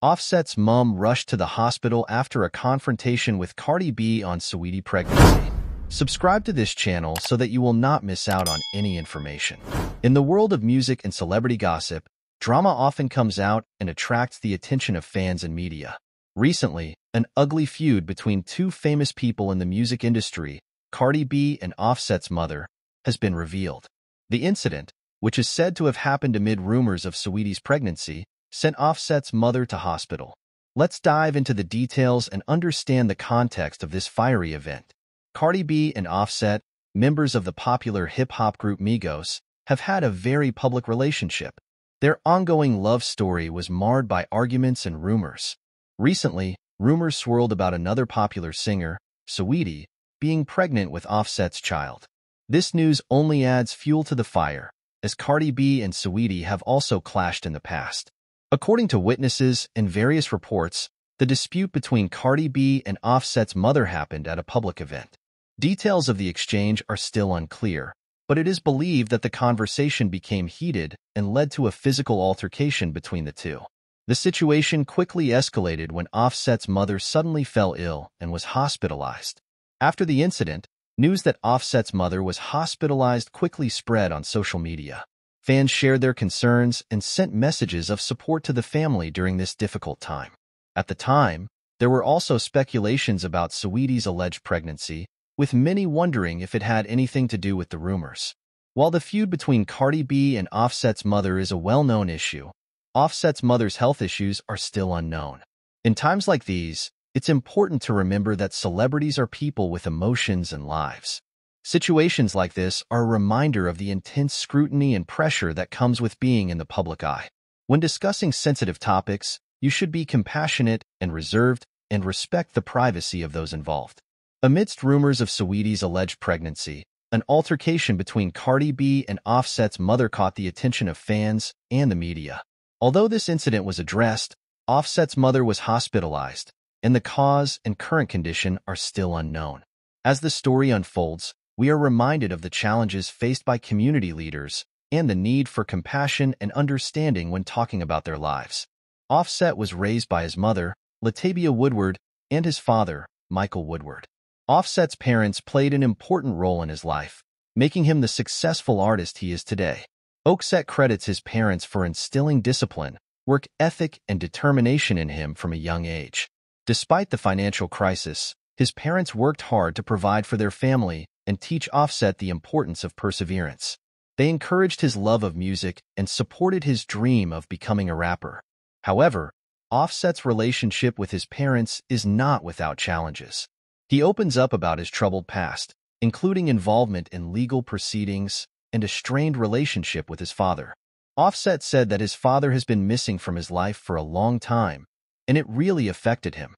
Offset's mom rushed to the hospital after a confrontation with Cardi B on Saweetie pregnancy. Subscribe to this channel so that you will not miss out on any information. In the world of music and celebrity gossip, drama often comes out and attracts the attention of fans and media. Recently, an ugly feud between two famous people in the music industry, Cardi B and Offset's mother, has been revealed. The incident, which is said to have happened amid rumors of Saweetie's pregnancy, sent Offset's mother to hospital. Let's dive into the details and understand the context of this fiery event. Cardi B and Offset, members of the popular hip-hop group Migos, have had a very public relationship. Their ongoing love story was marred by arguments and rumors. Recently, rumors swirled about another popular singer, Saweetie, being pregnant with Offset's child. This news only adds fuel to the fire, as Cardi B and Saweetie have also clashed in the past. According to witnesses and various reports, the dispute between Cardi B and Offset's mother happened at a public event. Details of the exchange are still unclear, but it is believed that the conversation became heated and led to a physical altercation between the two. The situation quickly escalated when Offset's mother suddenly fell ill and was hospitalized. After the incident, news that Offset's mother was hospitalized quickly spread on social media. Fans shared their concerns and sent messages of support to the family during this difficult time. At the time, there were also speculations about Saweetie's alleged pregnancy, with many wondering if it had anything to do with the rumors. While the feud between Cardi B and Offset's mother is a well-known issue, Offset's mother's health issues are still unknown. In times like these, it's important to remember that celebrities are people with emotions and lives. Situations like this are a reminder of the intense scrutiny and pressure that comes with being in the public eye. When discussing sensitive topics, you should be compassionate and reserved and respect the privacy of those involved. Amidst rumors of Saweetie's alleged pregnancy, an altercation between Cardi B and Offset's mother caught the attention of fans and the media. Although this incident was addressed, Offset's mother was hospitalized, and the cause and current condition are still unknown. As the story unfolds, we are reminded of the challenges faced by community leaders and the need for compassion and understanding when talking about their lives. Offset was raised by his mother, Latavia Woodward, and his father, Michael Woodward. Offset's parents played an important role in his life, making him the successful artist he is today. Offset credits his parents for instilling discipline, work ethic, and determination in him from a young age. Despite the financial crisis, his parents worked hard to provide for their family and teach Offset the importance of perseverance. They encouraged his love of music and supported his dream of becoming a rapper. However, Offset's relationship with his parents is not without challenges. He opens up about his troubled past, including involvement in legal proceedings and a strained relationship with his father. Offset said that his father has been missing from his life for a long time, and it really affected him.